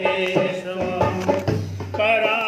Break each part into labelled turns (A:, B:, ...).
A: Thank you.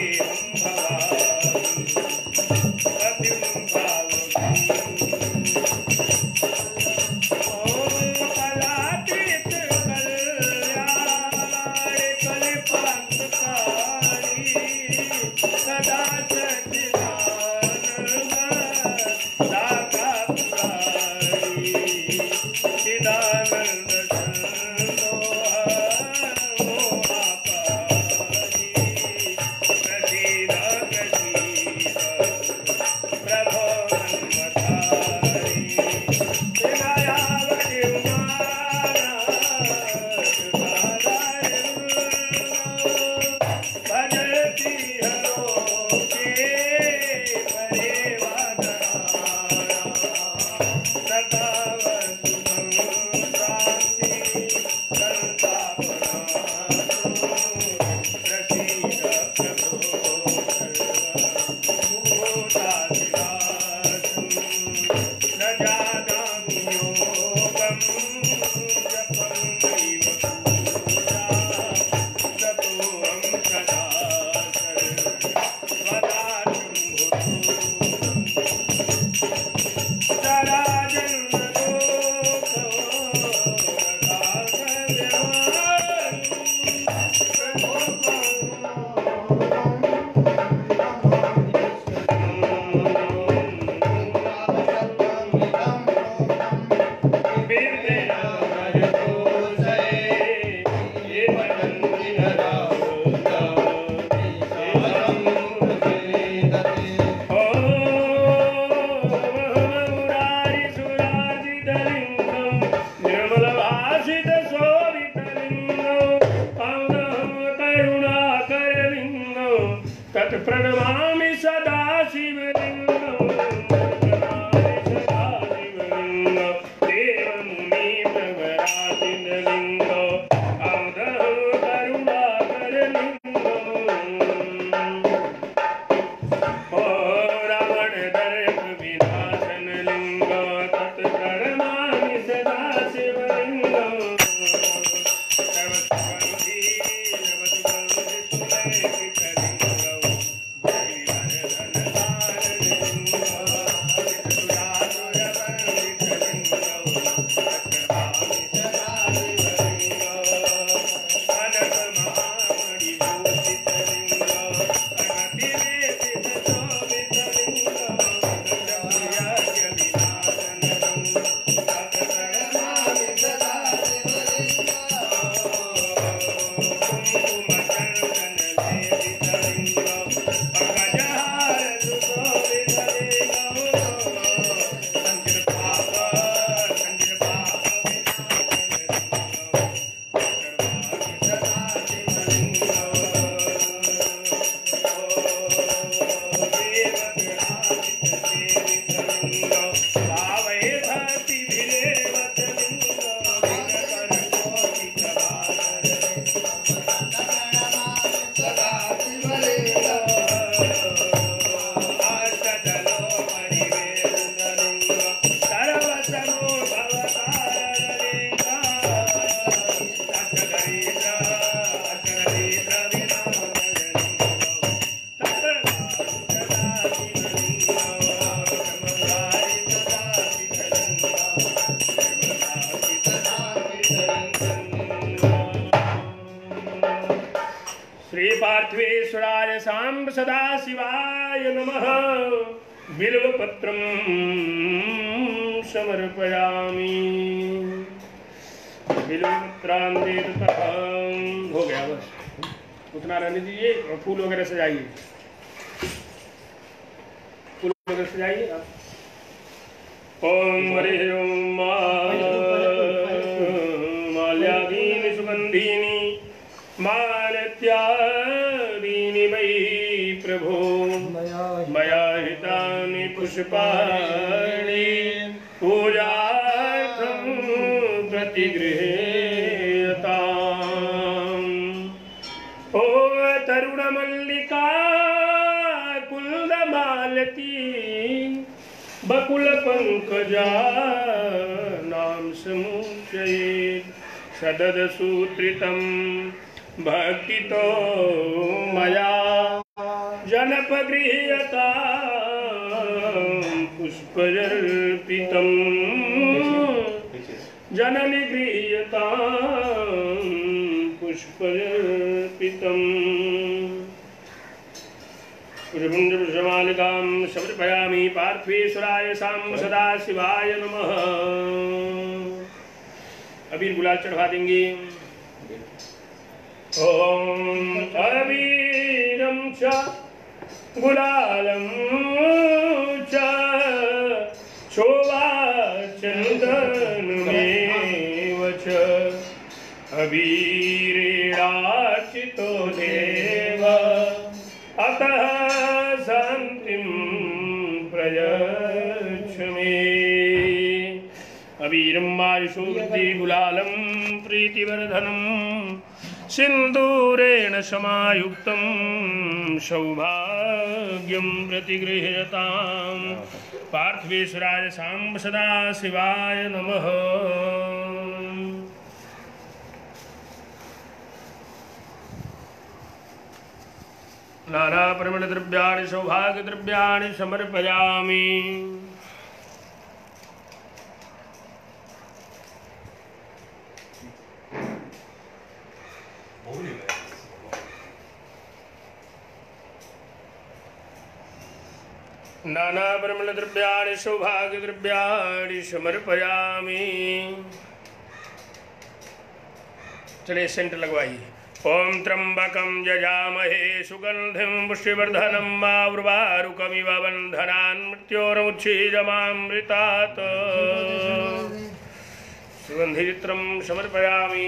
A: सदा हरो साम्ब सदा शिवाय नमः बिल्वपत्रं समर्पयामि बिल्वपत्रांदे ततः हो गया बस। उतना रहने दीजिए और फूल वगैरह सजाइए। फूल वगैरह सजाइए आप। ॐ हरि ओं हितानि पुष्पाणि पूजार्थं प्रतिगृह्यताम्। ओ तरुणमल्लिका कुन्दमालती बकुलपङ्कजा नाम समुच्चये सददसूत्रितं भक्तितो मया। जनपगृह्यता पुष्पजर्पितम् जननि गृह्यता पुष्पजर्पितम् पुष्पमालिकां समर्पयामि पार्थेश्वराय सां सदा शिवाय नमः। अबीर गुलाल चढ़वा देंगे। ॐ अबीरं च गुलालं च। शोभाचन्दनमेव च अबीरेणार्चितो देव अतः शान्तिं प्रयच्छ मे अबीरं मायुषो वृद्धि गुलालं प्रीतिवर्धनं सिन्दूरेण समायुक्तं सौभाग्यं प्रतिगृह्यतां पार्थवेश्वराय साम्ब सदा शिवाय नमः। नानापरिमलद्रव्याणि सौभाग्यद्रव्याणि समर्पयामि। नानापरिमलद्रव्याणि सौभाग्यद्रव्याणि समर्पयामि। चलिए सेंट लगवाइए। ॐ त्र्यम्बकं यजामहे सुगन्धिं पुष्टिवर्धनं मा उर्वारुकमिव बन्धनान् मृत्योर्मुच्छीजमामृतात् सुगन्धिचित्रं समर्पयामि।